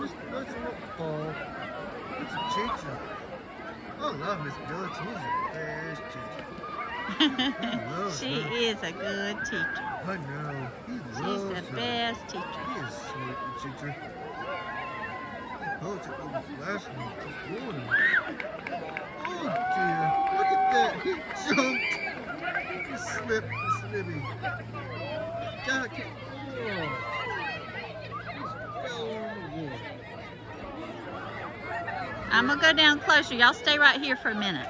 That's a little ball. That's a teacher. I love Miss Middleton. She's the best teacher. She her. is a good teacher. I know. He She's loves the her. best teacher. He is sweet, teacher. Oh, it's a last this morning. Oh dear, look at that. He jumped. He slipped, Libby. God, I can't. Oh. I'm gonna go down closer. Y'all stay right here for a minute.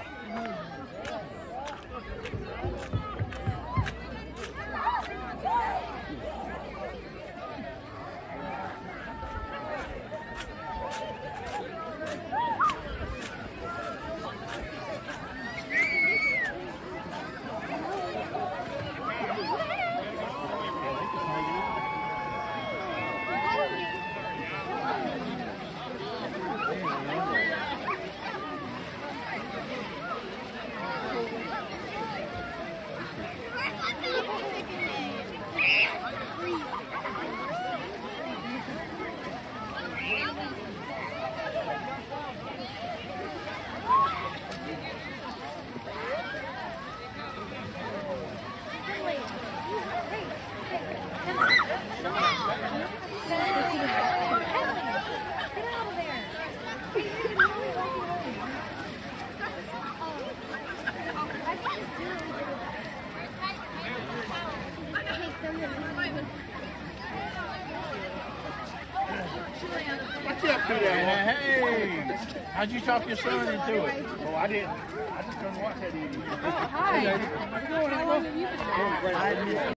What you up to there? Hey, how'd you talk your son into it? Oh, I didn't. I just couldn't watch that idiot. Oh, hi. How long have you been